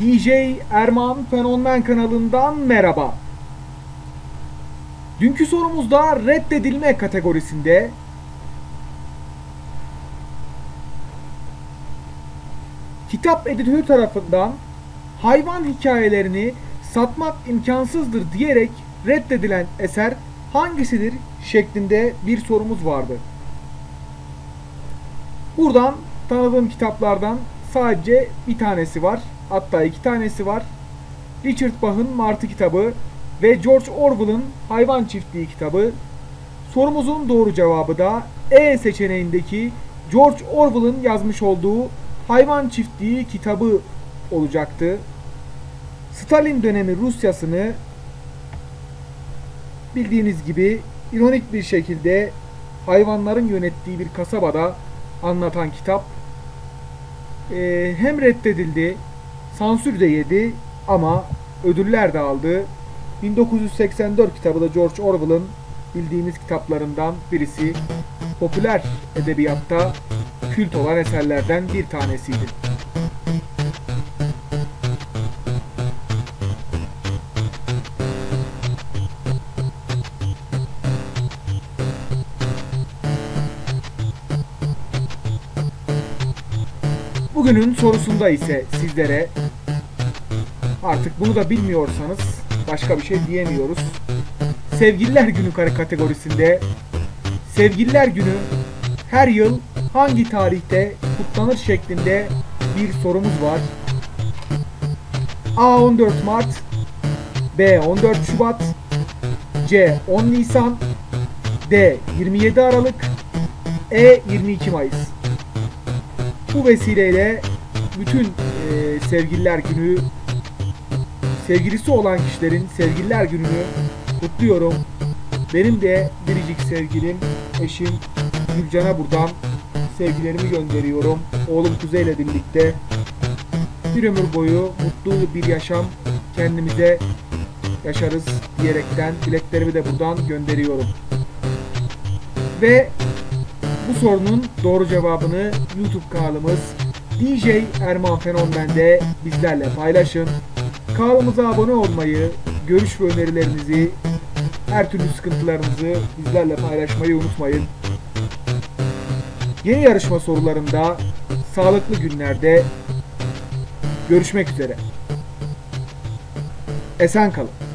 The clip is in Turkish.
DJ Erman Fenomen kanalından merhaba. Dünkü sorumuzda reddedilme kategorisinde kitap editörü tarafından hayvan hikayelerini satmak imkansızdır diyerek reddedilen eser hangisidir şeklinde bir sorumuz vardı. Buradan tanıdığım kitaplardan sadece bir tanesi var. Hatta iki tanesi var. Richard Bach'ın Martı kitabı ve George Orwell'ın Hayvan Çiftliği kitabı. Sorumuzun doğru cevabı da E seçeneğindeki George Orwell'ın yazmış olduğu Hayvan Çiftliği kitabı olacaktı. Stalin dönemi Rusyasını bildiğiniz gibi ironik bir şekilde hayvanların yönettiği bir kasabada anlatan kitap. Ee, hem reddedildi, sansür de yedi ama ödüller de aldı. 1984 kitabı da George Orwell'ın bildiğimiz kitaplarından birisi. Popüler edebiyatta kült olan eserlerden bir tanesiydi. Bugünün sorusunda ise sizlere artık bunu da bilmiyorsanız başka bir şey diyemiyoruz. Sevgililer Günü kategorisinde Sevgililer Günü her yıl hangi tarihte kutlanır şeklinde bir sorumuz var. A 14 Mart B 14 Şubat C 10 Nisan D 27 Aralık E 22 Mayıs bu vesileyle bütün e, sevgililer günü sevgilisi olan kişilerin sevgililer gününü kutluyorum. Benim de biricik sevgilim, eşim Gülcan'a buradan sevgilerimi gönderiyorum. Oğlum Kuzey ile birlikte bir ömür boyu mutlu bir yaşam kendimize yaşarız diyerekten dileklerimi de buradan gönderiyorum. Ve bu sorunun doğru cevabını YouTube kanalımız DJ Erman Fenomen'de bizlerle paylaşın. Kanalımıza abone olmayı, görüş ve önerilerinizi, her türlü sıkıntılarınızı bizlerle paylaşmayı unutmayın. Yeni yarışma sorularında sağlıklı günlerde görüşmek üzere. Esen kalın.